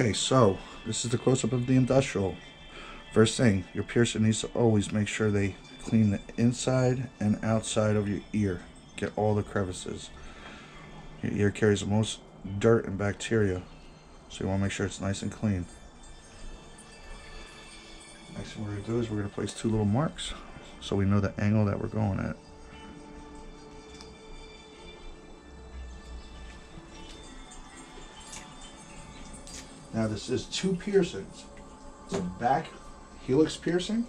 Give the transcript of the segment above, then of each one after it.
Okay, so this is the close-up of the industrial. First thing, your piercer needs to always make sure they clean the inside and outside of your ear. Get all the crevices. Your ear carries the most dirt and bacteria, so you want to make sure it's nice and clean. Next thing we're going to do is we're going to place two little marks so we know the angle that we're going at. Now this is two piercings. A back helix piercing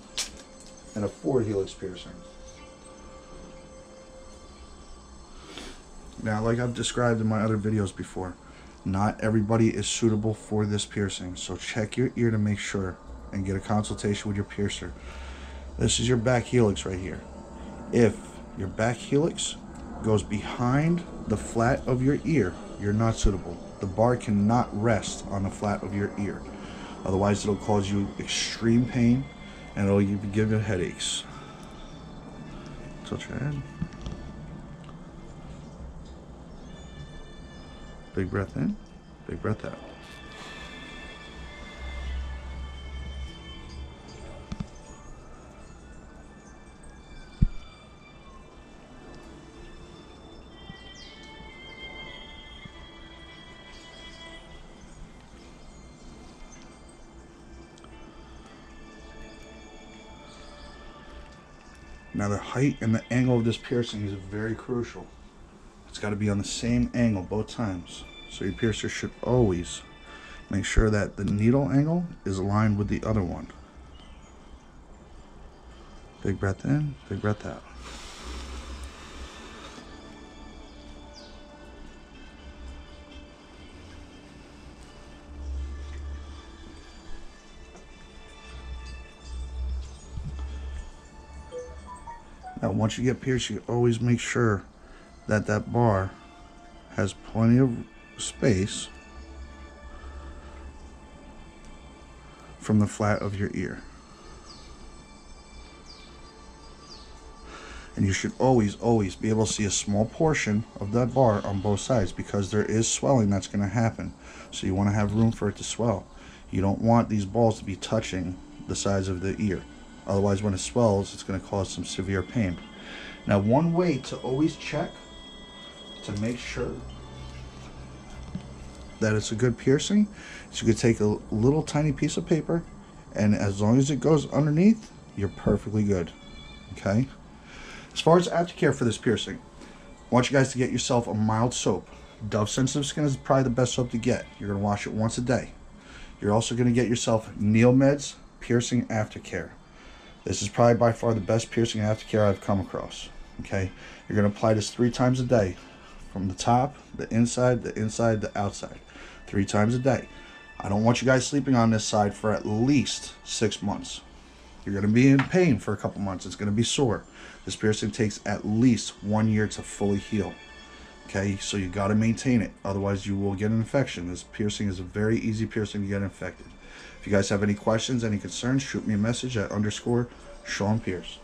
and a forward helix piercing. Now, like I've described in my other videos before, not everybody is suitable for this piercing. So check your ear to make sure and get a consultation with your piercer. This is your back helix right here. If your back helix goes behind the flat of your ear, you're not suitable. The bar cannot rest on the flat of your ear. Otherwise, it'll cause you extreme pain and it'll give you headaches. Touch your head. Big breath in, big breath out. Now the height and the angle of this piercing is very crucial. It's got to be on the same angle both times. So your piercer should always make sure that the needle angle is aligned with the other one. Big breath in, big breath out. Now once you get pierced, you always make sure that that bar has plenty of space from the flat of your ear. And you should always, always be able to see a small portion of that bar on both sides because there is swelling that's going to happen. So you want to have room for it to swell. You don't want these balls to be touching the sides of the ear. Otherwise, when it swells, it's going to cause some severe pain. Now, one way to always check to make sure that it's a good piercing is you could take a little tiny piece of paper and as long as it goes underneath, you're perfectly good. Okay? As far as aftercare for this piercing, I want you guys to get yourself a mild soap. Dove Sensitive Skin is probably the best soap to get. You're going to wash it once a day. You're also going to get yourself NeilMed's Piercing Aftercare. This is probably by far the best piercing aftercare I've come across. Okay, you're going to apply this three times a day from the top, the inside, the inside, the outside. Three times a day. I don't want you guys sleeping on this side for at least six months. You're going to be in pain for a couple months. It's going to be sore. This piercing takes at least one year to fully heal. Okay, so you got to maintain it. Otherwise, you will get an infection. This piercing is a very easy piercing to get infected. If you guys have any questions, any concerns, shoot me a message at underscore Shawn Pierce.